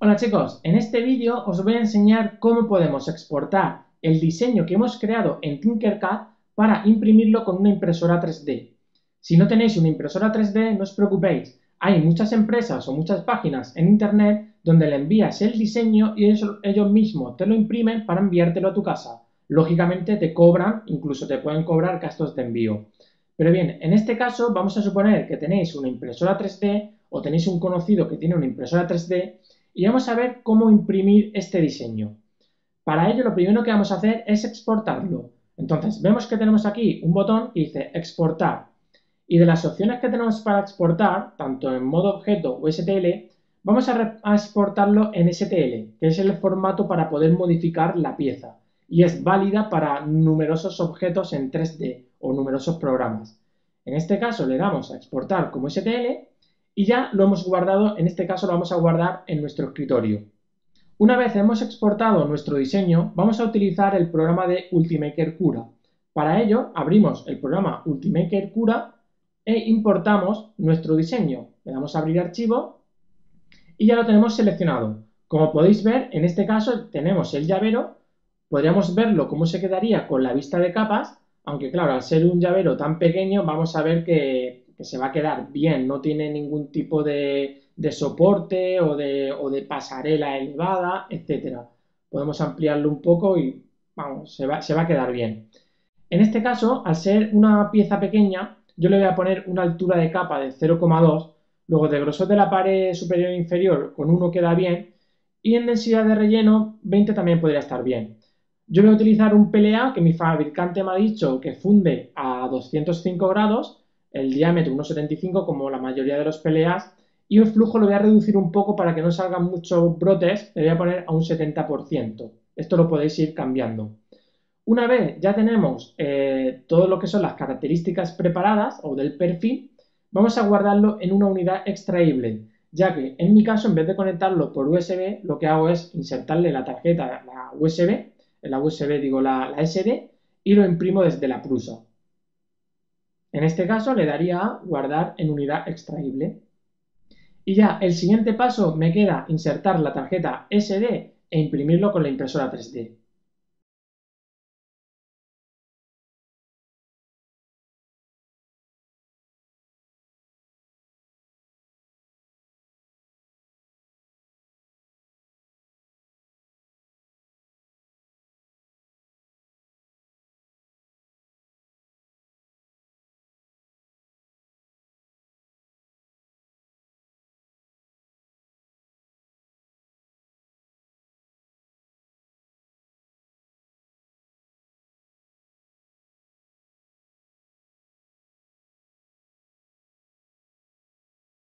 Hola chicos, en este vídeo os voy a enseñar cómo podemos exportar el diseño que hemos creado en Tinkercad para imprimirlo con una impresora 3D. Si no tenéis una impresora 3D, no os preocupéis, hay muchas empresas o muchas páginas en internet donde le envías el diseño y ellos, ellos mismos te lo imprimen para enviártelo a tu casa. Lógicamente te cobran, incluso te pueden cobrar gastos de envío. Pero bien, en este caso vamos a suponer que tenéis una impresora 3D o tenéis un conocido que tiene una impresora 3D y vamos a ver cómo imprimir este diseño. Para ello lo primero que vamos a hacer es exportarlo. Entonces vemos que tenemos aquí un botón que dice exportar y de las opciones que tenemos para exportar, tanto en modo objeto o STL, vamos a, exportarlo en STL, que es el formato para poder modificar la pieza y es válida para numerosos objetos en 3D o numerosos programas. En este caso le damos a exportar como STL y ya lo hemos guardado, en este caso lo vamos a guardar en nuestro escritorio. Una vez hemos exportado nuestro diseño, vamos a utilizar el programa de Ultimaker Cura. Para ello, abrimos el programa Ultimaker Cura e importamos nuestro diseño. Le damos a abrir archivo y ya lo tenemos seleccionado. Como podéis ver, en este caso tenemos el llavero. Podríamos verlo cómo se quedaría con la vista de capas, aunque claro, al ser un llavero tan pequeño, vamos a ver que que se va a quedar bien, no tiene ningún tipo de, soporte o de, pasarela elevada, etcétera. Podemos ampliarlo un poco y vamos, se va, se va a quedar bien. En este caso, al ser una pieza pequeña, yo le voy a poner una altura de capa de 0,2, luego de grosor de la pared superior e inferior con 1 queda bien, y en densidad de relleno 20 también podría estar bien. Yo voy a utilizar un PLA que mi fabricante me ha dicho que funde a 205 grados el diámetro 1,75 como la mayoría de los PLAs y el flujo lo voy a reducir un poco para que no salgan muchos brotes, le voy a poner a un 70%. Esto lo podéis ir cambiando. Una vez ya tenemos eh, todo lo que son las características preparadas o del perfil, vamos a guardarlo en una unidad extraíble, ya que en mi caso en vez de conectarlo por USB, lo que hago es insertarle la tarjeta, la USB, la USB digo la, la SD, y lo imprimo desde la prusa. En este caso le daría a guardar en unidad extraíble. Y ya el siguiente paso me queda insertar la tarjeta SD e imprimirlo con la impresora 3D.